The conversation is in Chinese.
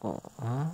哦啊。